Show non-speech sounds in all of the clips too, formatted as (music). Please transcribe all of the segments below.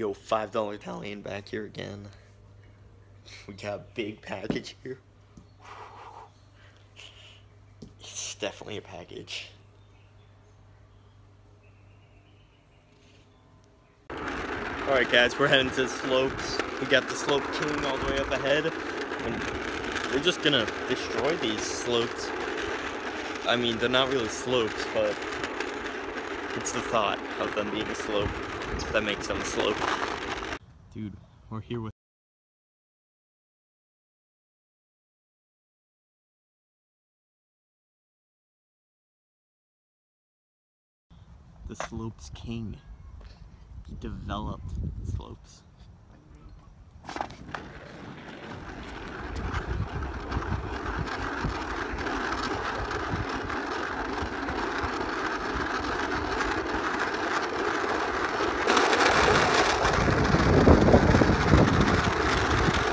Yo, five dollar Italian back here again. We got a big package here. It's definitely a package. Alright guys, we're heading to the slopes. We got the slope king all the way up ahead. And we're just gonna destroy these slopes. I mean, they're not really slopes, but it's the thought of them being a slope that makes them a slope. Dude, we're here with the slopes king. He developed slopes.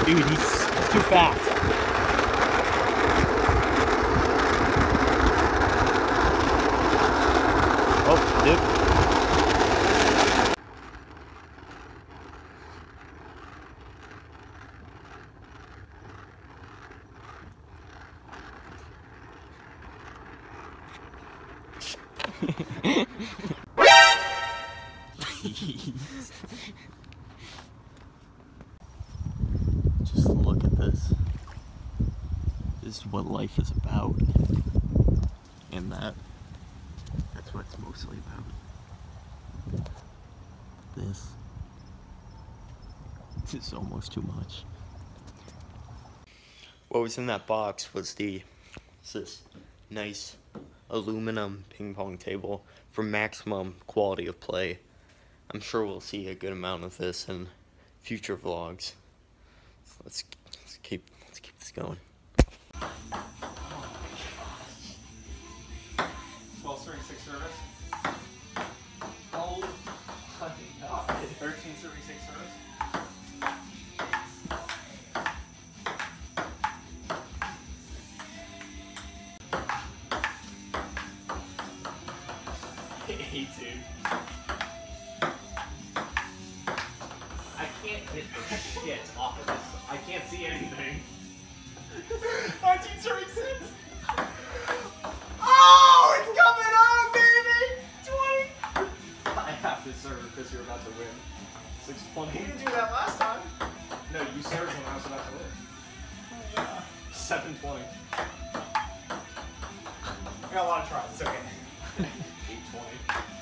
Dude, he's, too fast. What life is about. And that, that's what it's mostly about. This. This is almost too much. What was in that box was the, this nice aluminum ping pong table for maximum quality of play. I'm sure we'll see a good amount of this in future vlogs. So let's, let's keep let's keep this going. Service. Oh my service. (laughs) Hey, dude. To serve because you're about to win. 620. You didn't do that last time. No, you served when I was about to win. Yeah. 720. I got a lot of tries. It's okay. (laughs) 820.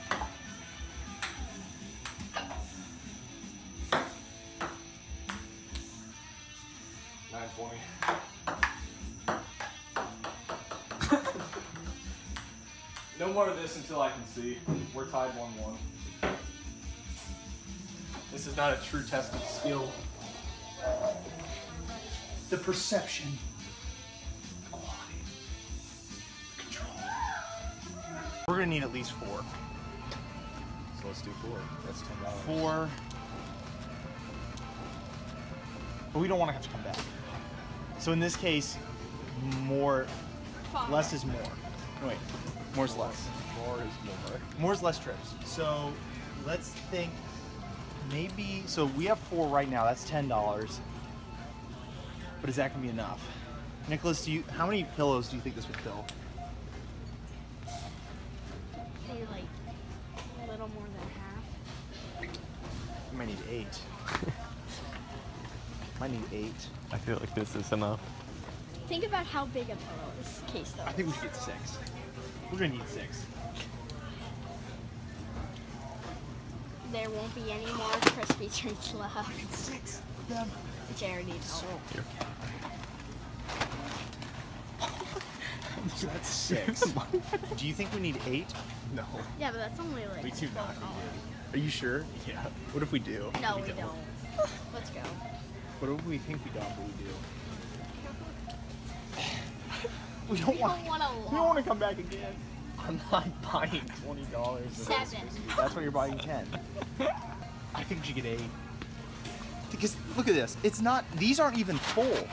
Nine twenty. (laughs) no more of this until I can see. We're tied one one. This is not a true test of skill. The perception. Quality. Control. We're gonna need at least four. So let's do four. That's ten dollars. Four. But we don't want to have to come back. So in this case, more, less is more. No, wait, more is less. More is more. More is less trips. So let's think maybe, so we have four right now, that's $10. But is that gonna be enough? Nicholas, do you, how many pillows do you think this would fill? Maybe like a little more than half. You might need eight. (laughs) might need eight. I feel like this is enough. Think about how big a pillow this case though. I think we should get six. We're gonna need six. There won't be any more crispy treats left. Six of them. Jared needs help. (laughs) That's six. do you think we need eight? No. Yeah, but that's only like. We do not need Are you sure? Yeah. What if we do? No, we don't. (sighs) Let's go. What if we think we don't, but we do? (sighs) We don't We want. don't want to We don't want to come back again. I'm not buying twenty dollars. Seven. That's why you're buying ten. I think we should get eight. Because look at this. It's not. These aren't even full.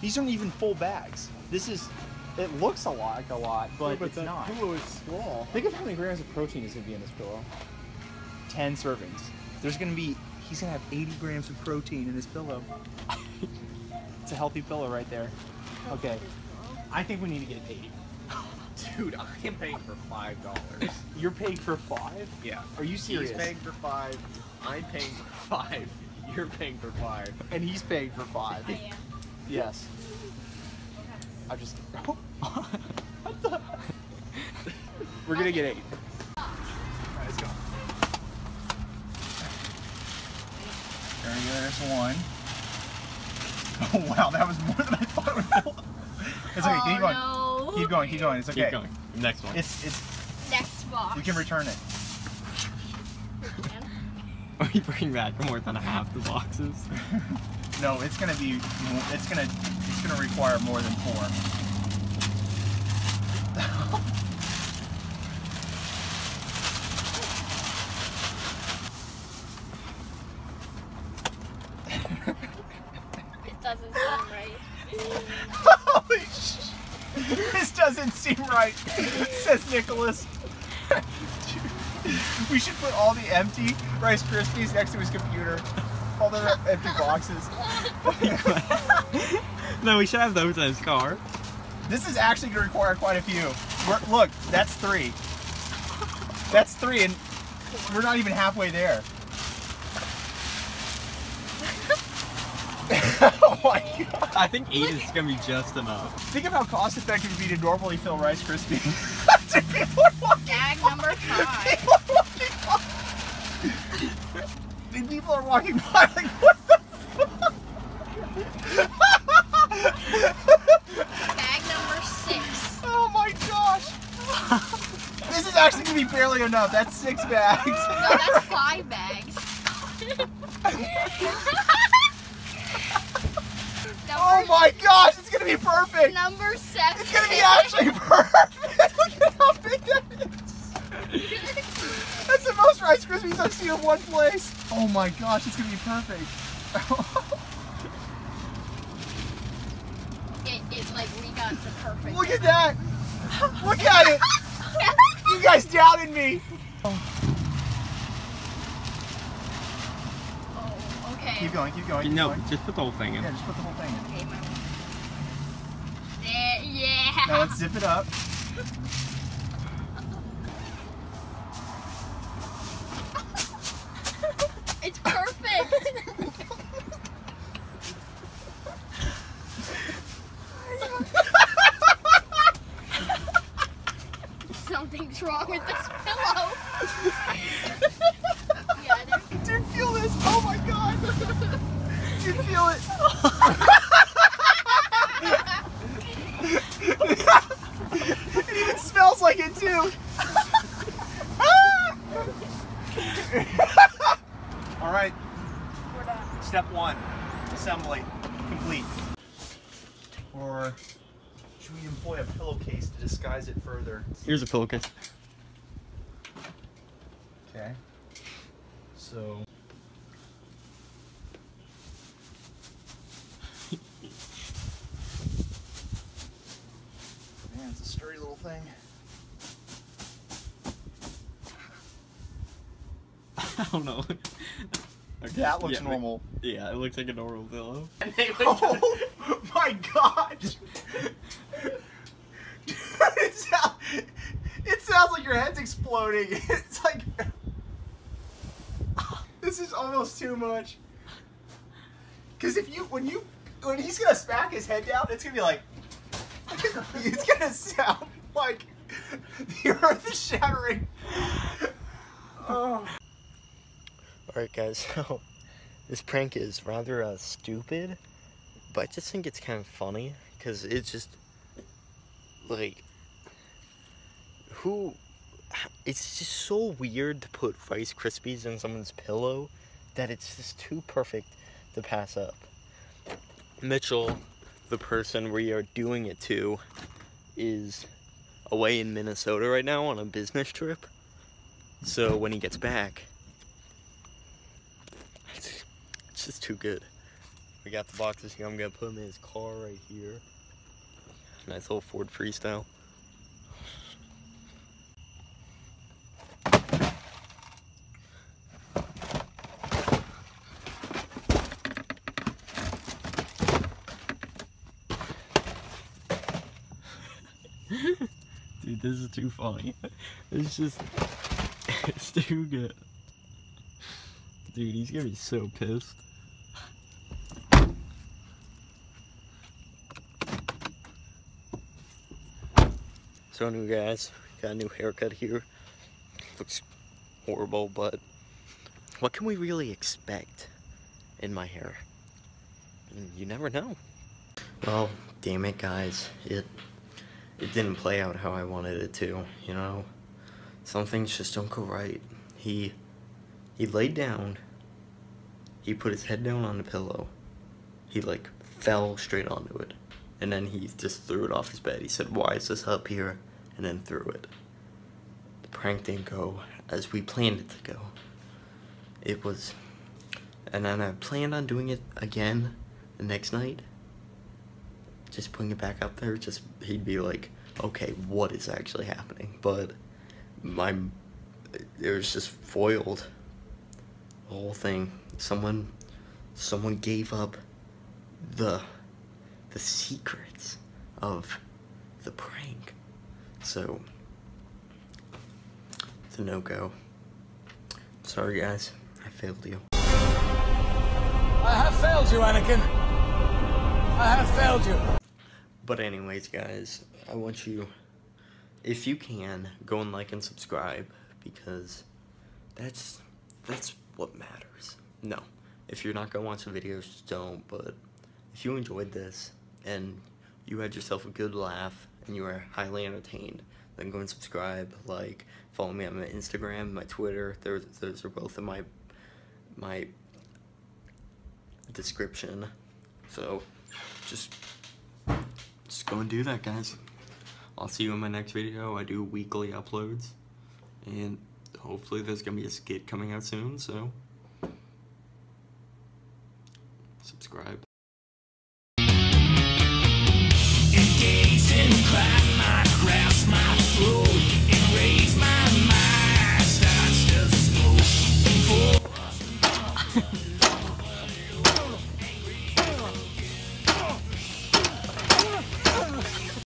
These aren't even full bags. This is. It looks a lot like a lot, but, it's not. pillow is small. Think of how many grams of protein is gonna be in this pillow. Ten servings. There's gonna be, he's gonna have 80 grams of protein in his pillow. (laughs) it's a healthy pillow right there. Okay, I think we need to get it paid. Dude, I am paying for five dollars. (laughs) You're paying for five? Yeah. Are you serious? He's paying for five. I'm paying for five. (laughs) You're paying for five. And he's paying for five. I am. Yes. I just. (laughs) What the- We're gonna get eight. Alright, let's go. There we go, there's one. Oh wow, that was more than I thought it would fill. It's okay, oh, keep going. no. Keep going, keep going, it's okay. Keep going. Next one. It's it's Next box. we can return it. Are you bringing back more than half the boxes? (laughs) No, it's gonna be it's gonna it's gonna require more than four. It doesn't seem right. Holy sh! This doesn't seem right, (laughs) says Nicholas. (laughs) we should put all the empty Rice Krispies next to his computer. All the empty boxes. (laughs) no, we should have those in his car. This is actually going to require quite a few. We're, look, that's three. That's three, and we're not even halfway there. My god. (laughs) I think eight is gonna be just enough. Think of how cost effective it would be to normally fill Rice Krispies. (laughs) Dude, people are walking Bag number (laughs) five. People are walking by. People are walking by like, what the Bag number six. Oh my gosh. This is actually gonna be barely enough. That's six bags. No, that's five bags. Oh my gosh, it's gonna be perfect. number seven. It's gonna be actually perfect. (laughs) Look at how big that is. That's the most Rice Krispies I've seen in one place. Oh my gosh, it's gonna be perfect. (laughs) it, it like we got the perfect. Look at that. Look at it. (laughs) You guys doubted me. oh, Keep going, keep going. Keep No, going. just put the whole thing in. Yeah, just put the whole thing in. Okay, There, yeah. Now let's zip it up. (laughs) It's perfect. (laughs) Something's wrong with this pillow. (laughs) yeah, there's Dude, feel this. Oh my god. Dude, feel it. it even smells like it too. All right, we're done. Step one, assembly complete. Or should we employ a pillowcase to disguise it further? Here's a pillowcase. Okay. So. Man, it's a sturdy little thing. (laughs) I don't know. Okay, That looks yeah, but- normal. Yeah, it looks like a normal pillow. (laughs) And they went Oh (laughs) my gosh! Dude, (laughs) it, sound, it sounds like your head's exploding. It's like. This is almost too much. Because if you, when you, when he's gonna smack his head down, it's gonna be like. It's gonna sound like the earth is shattering. Oh. Alright guys, (laughs) so this prank is rather uh, stupid, but I just think it's kind of funny, because it's just, like, who, it's just so weird to put Rice Krispies in someone's pillow that it's just too perfect to pass up. Mitchell, the person we are doing it to, is away in Minnesota right now on a business trip. So when he gets back, It's just too good. We got the boxes here. I'm gonna put them in his car right here. Nice little Ford Freestyle. (laughs) Dude, this is too funny. (laughs) It's just, (laughs) it's too good. Dude, he's gonna be so pissed. So new guys, got a new haircut here. Looks horrible, but what can we really expect in my hair? And you never know. Well, damn it guys, it it didn't play out how I wanted it to, you know? Some things just don't go right. He he laid down, he put his head down on the pillow, he like fell straight onto it, and then he just threw it off his bed. He said, Why is this up here? And then threw it. The prank didn't go as we planned it to go. It was and then I planned on doing it again the next night just putting it back up there, just he'd be like, okay, what is actually happening? But my, it was just foiled. The whole thing. Someone, someone gave up the, the secrets of the prank. So, it's a no-go. Sorry guys, I failed you. I have failed you, Anakin. I have failed you. But anyways, guys, I want you, if you can, go and like and subscribe because that's that's what matters. No, if you're not gonna watch the videos, just don't. But if you enjoyed this and you had yourself a good laugh and you are highly entertained, then go and subscribe, like, follow me on my Instagram, my Twitter. Those those are both in my my description. So just just go and do that, guys. I'll see you in my next video. I do weekly uploads. And hopefully there's going to be a skit coming out soon, so subscribe.